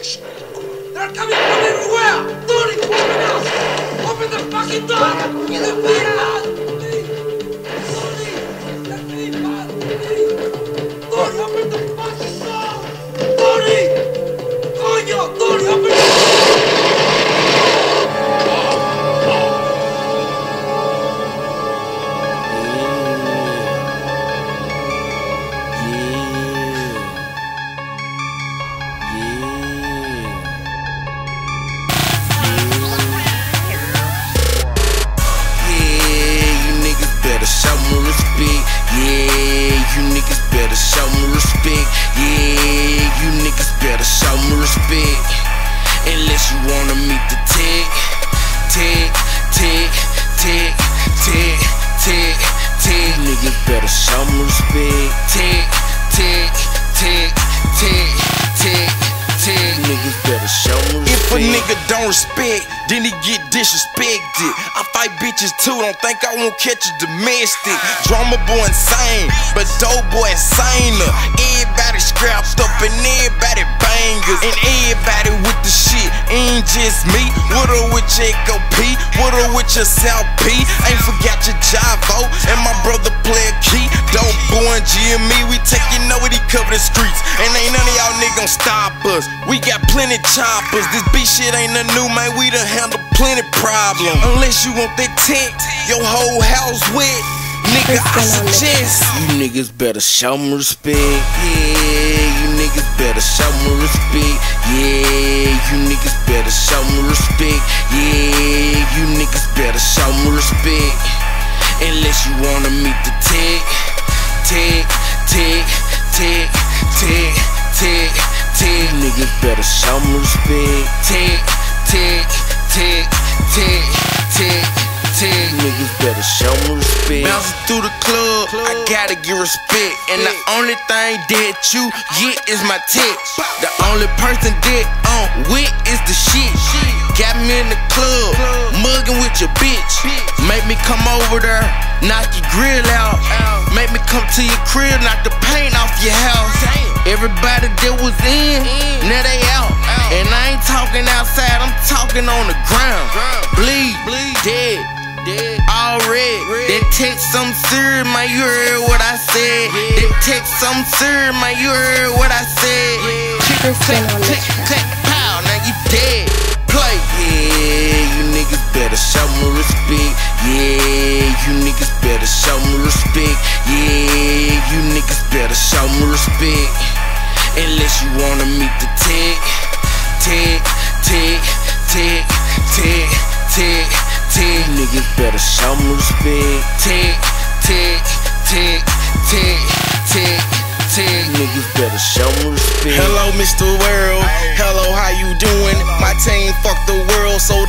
They're coming from everywhere! Open up! Open the fucking door! Get the fuck out! Yeah, you niggas better show me respect. Yeah, you niggas better show me respect. Unless you wanna meet the tick, tick, tick, tick, tick, tick, tick. Niggas better show me respect. Tick, tick, tick, tick, tick, tick. Niggas better show me respect. If a nigga don't respect, then he get disrespected. I fight bitches too, don't think I won't catch a domestic. Drama boy insane, but dope boy insaner. Everybody scrapped up and everybody bangers. And everybody with the shit, ain't just me. What or with Jacob P, with or with your South P. Ain't forgot your Javo, and my brother play a key. Dope boy and GME, we taking over these cover the streets. And ain't none of gon' stop us. We got plenty choppers. This beat shit ain't nothing new, man. We done handle plenty problems. Unless you want that Tek, your whole house wet. Nigga, I suggest. You niggas better show me respect. Yeah, you niggas better show me respect. Yeah, you niggas better show me respect. Yeah, you niggas better show me respect. Unless you wanna meet the tick, tick, tick, Niggas better show me respect. Tick, tick, tick, tick, tick, tick. Niggas better show me respect. Bouncing through the club, I gotta get respect. And the only thing that you get is my text. The only person that on with is the shit. Got me in the club, mugging with your bitch. Make me come over there, knock your grill out. Make me come to your crib, knock the paint off your house. Everybody that was in, now they out. And I ain't talking outside, I'm talking on the ground. Bleed, Bleed, dead. All red. That text some serious, man. You heard what I said. That text some serious, man. You heard what I said. Click, click, click, click, pow. Now you dead. Respect. Yeah, you niggas better show me respect. Yeah, you niggas better show me respect. Unless you wanna meet the tick, tick, tick, tick, tick, tick, tick. Niggas better show me respect. Tick, tick, tick, tick, tick, tick. Niggas better show me respect. Hello, Mr. World. Hello, how you doing? My team fuck the world, so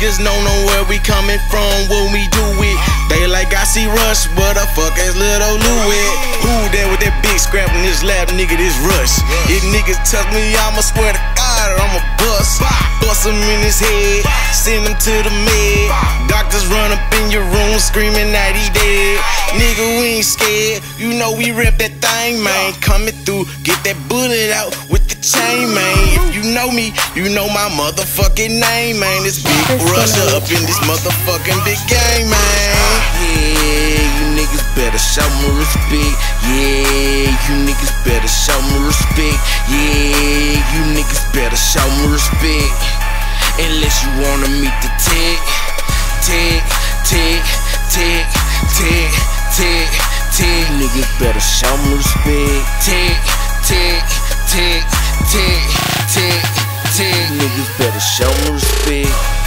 Niggas don't know where we coming from when we do it. They like I see Rush, but the fuck little Louis? Who there with that big scrap in this lap, nigga? This Rush. If niggas touch me, I'ma swear to God, I'ma bust. Bust him in his head, send him to the med. Doctors run up in your room screaming that he dead. Nigga, we ain't scared. You know we rip that thing, man. Coming through, get that bullet out with the chain, man. If you know me, you know my motherfucking name, man. It's Big Russia up in this motherfucking big game, man. Yeah, you niggas better show me respect. Yeah, you niggas better show me respect. Yeah, you niggas better show me respect. Unless you wanna meet the tick, tick, tick, tick, tick, tick, tick. Niggas better show me respect. Tick, tick, tick, tick, tick, tick. Niggas better show me respect.